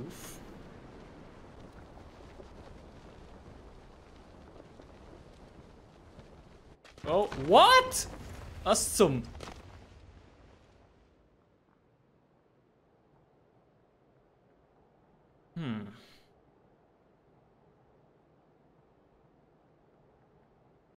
Oof. Oh, what? Awesome. Hmm.